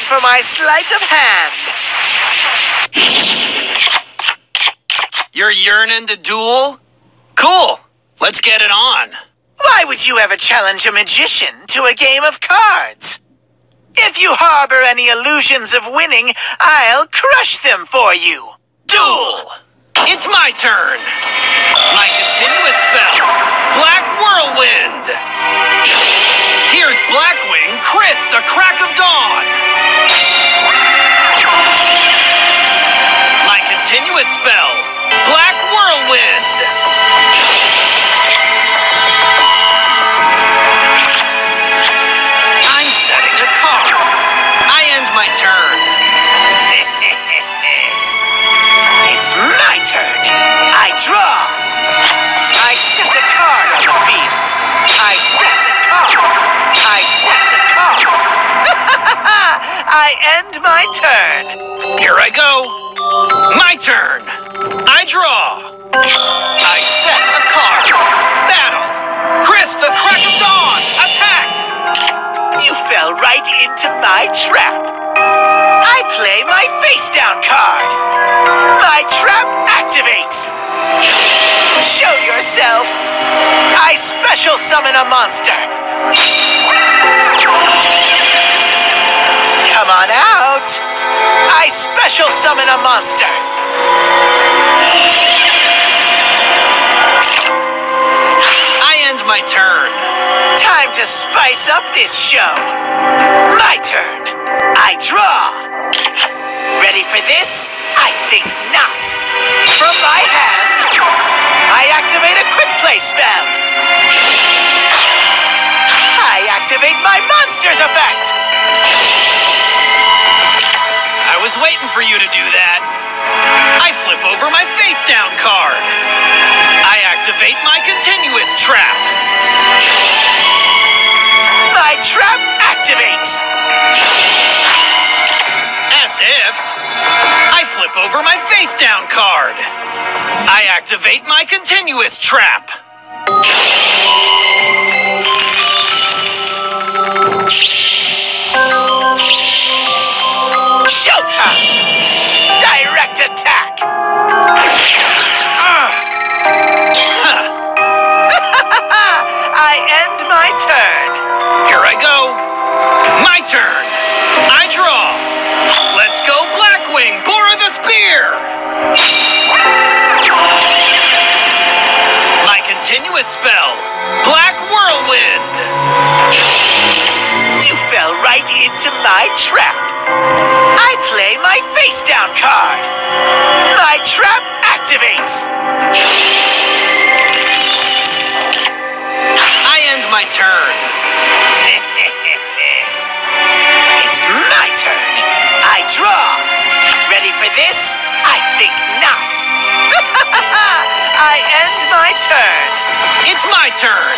for my sleight of hand. You're yearning to duel? Cool. Let's get it on. Why would you ever challenge a magician to a game of cards? If you harbor any illusions of winning, I'll crush them for you. Duel! It's my turn! My continuous spell, Black Whirlwind! Here's Blackwing Kris the Crack It's my turn. I draw. I set a card on the field. I set a card. I set a card. I end my turn. Here I go. My turn. I draw. I set a card. Battle. Kris the Crack of Dawn. Attack. You fell right into my trap. Play my face down card. My trap activates. Show yourself. I special summon a monster. Come on out. I special summon a monster. I end my turn. To spice up this show. My turn. I draw. Ready for this? I think not. From my hand, I activate a quick play spell. I activate my monster's effect. I was waiting for you to do that. I flip over my face down card. I activate my continuous trap. My trap activates. As if. I flip over my face down card. I activate my continuous trap. Showtime. Direct attack. Turn. I draw. Let's go Blackwing, Bora the Spear. My continuous spell, Black Whirlwind. You fell right into my trap. I play my face down card. My trap activates. I end my turn. It's my turn. I draw. Ready for this? I think not. I end my turn. It's my turn.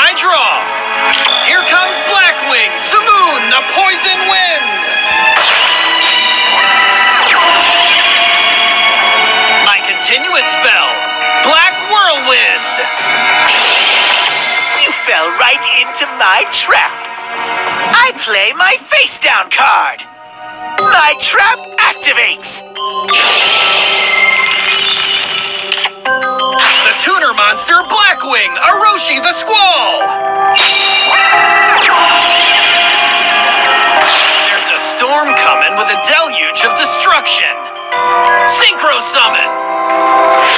I draw. Here comes Blackwing, Simoon, the Poison Wind. My continuous spell, Black Whirlwind. You fell right into my trap. I play my face down card. My trap activates. The tuner monster, Blackwing, Oroshi the Squall. There's a storm coming with a deluge of destruction. Synchro Summon.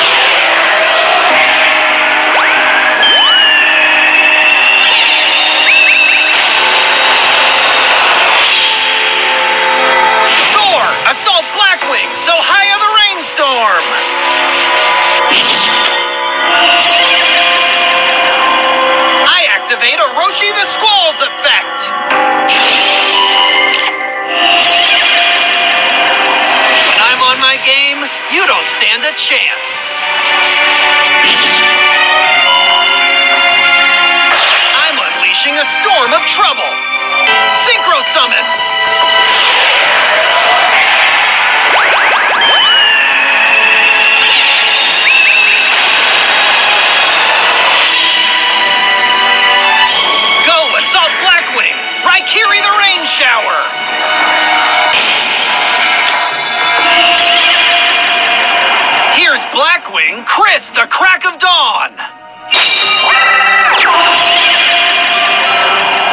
Kris, the crack of dawn!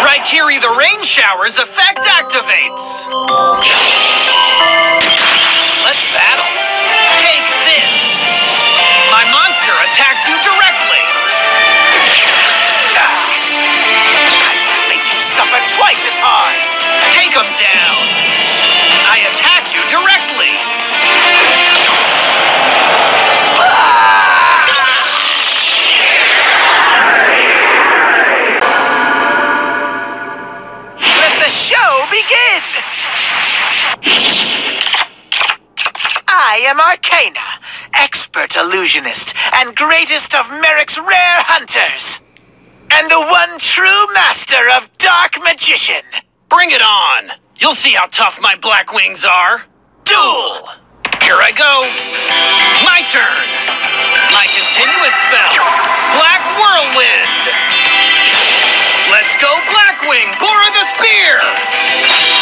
Raikiri, the rain showers effect activates! Let's battle. Take this! My monster attacks you directly! Ah. Make you suffer twice as hard. Take him down! I attack you directly! Arkana, expert illusionist and greatest of Marik's rare hunters. And the one true master of dark magician. Bring it on! You'll see how tough my black wings are! Duel! Here I go! My turn! My continuous spell! Black Whirlwind! Let's go Blackwing! Bora the Spear!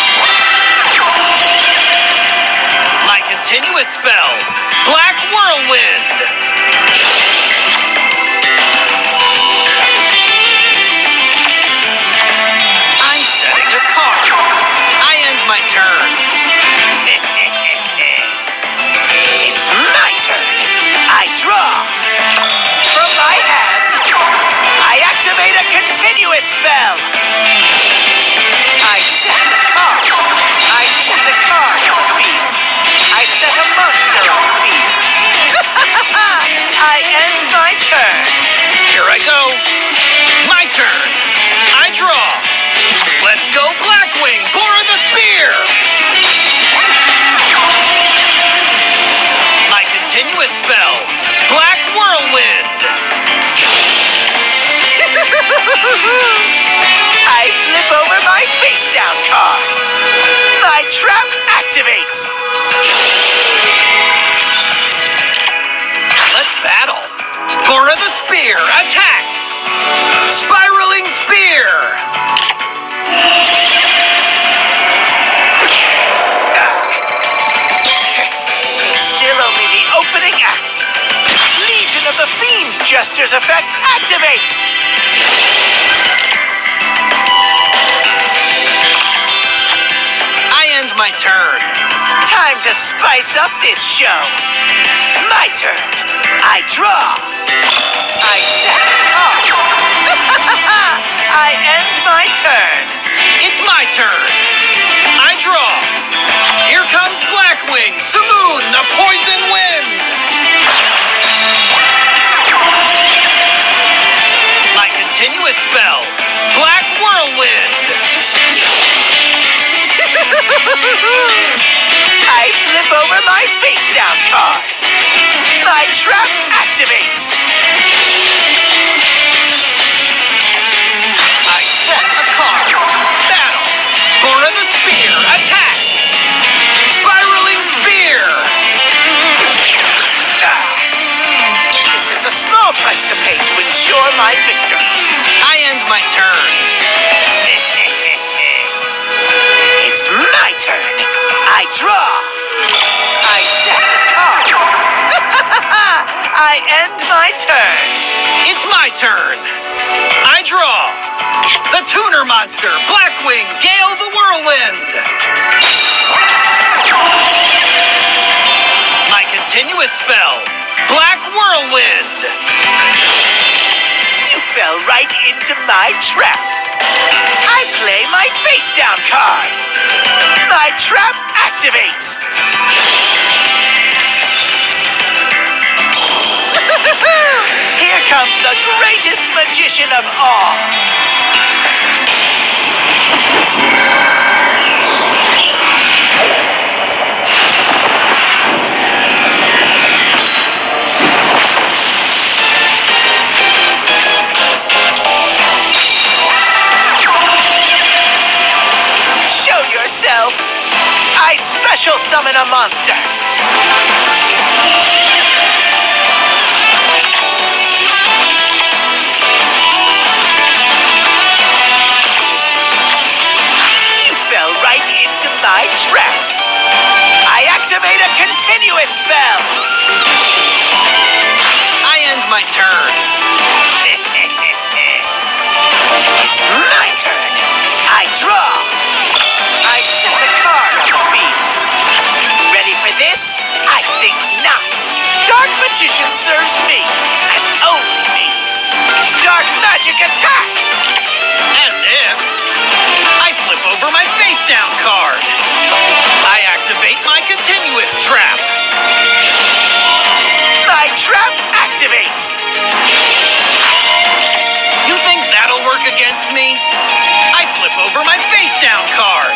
Continuous spell! Black Whirlwind! I'm setting a card. I end my turn. it's my turn. I draw. From my hand, I activate a continuous spell. I go. My turn. I draw. Let's go Blackwing. Spear. Attack. Spiraling Spear. Still only the opening act. Legion of the Fiend Jester's effect activates. My turn. Time to spice up this show. My turn. I draw. I set card. I end my turn. It's my turn. I draw. Here comes Blackwing, a price to pay to ensure my victory. I end my turn. it's my turn. I draw. I set a card. I end my turn. It's my turn. I draw. The Tuner Monster, Blackwing, Gale the Whirlwind. My continuous spell, Black Whirlwind. You fell right into my trap. I play my face down card. My trap activates. Here comes the greatest magician of all. Yourself. I special summon a monster. You fell right into my trap. I activate a continuous spell. I end my turn. Magician serves me, and only me. Dark Magic Attack! As if. I flip over my face down card. I activate my continuous trap. My trap activates! You think that'll work against me? I flip over my face down card.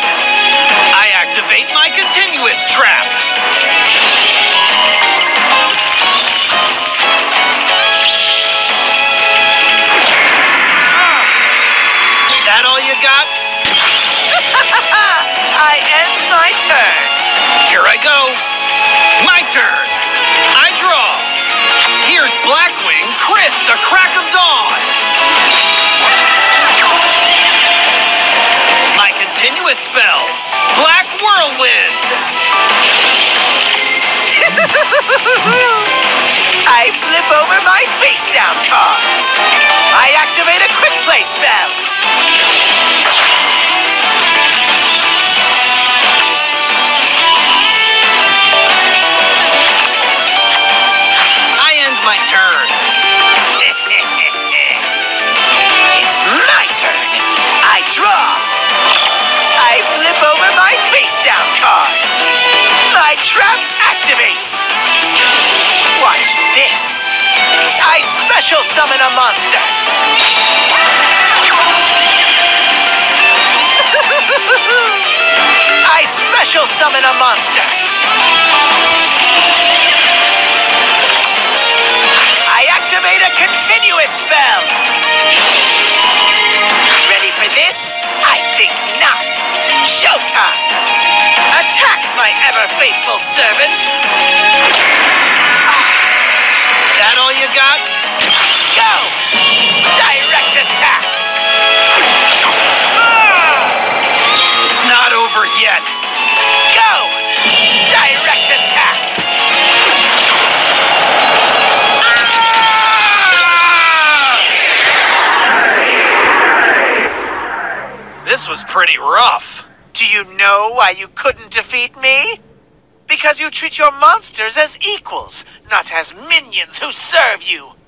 I activate my continuous trap. I go. My turn. I draw. Here's Blackwing Kris the Crack of Dawn. My continuous spell, Black Whirlwind. I flip over my face down card. I activate a quick play spell. Special summon a monster. I special summon a monster. I activate a continuous spell. Ready for this? I think not. Showtime! Attack, my ever faithful servant! Ah, that all you got? Go! Direct attack! Ah! It's not over yet. Go! Direct attack! Ah! This was pretty rough. Do you know why you couldn't defeat me? Because you treat your monsters as equals, not as minions who serve you.